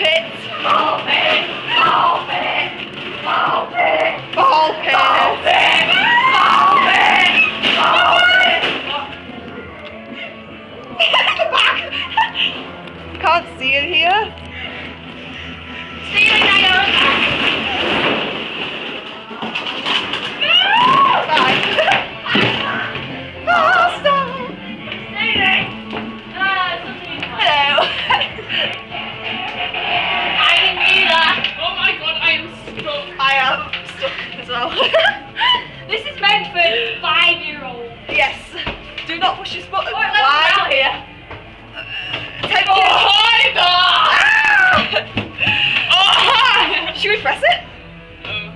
pit. Ball pit. Ball pit. Ball pit. Ball pit. Ball pit. Ball pit. Ball pit. Can't see it here. Well. This is meant for five-year-olds. yes. Do not push this button. Let's Why? out here. Take Oh, it. hi there. Oh, hi. Should we press it? Um,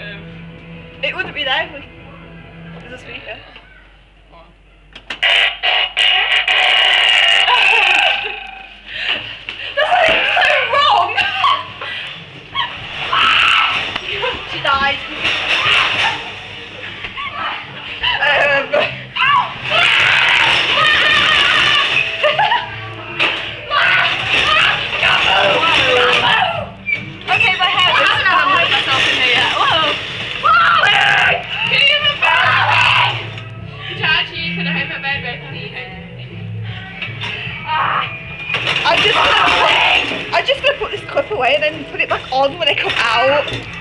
um, It wouldn't be there if we. There's a speaker. I'm just gonna put this clip away and then put it back on when I come out.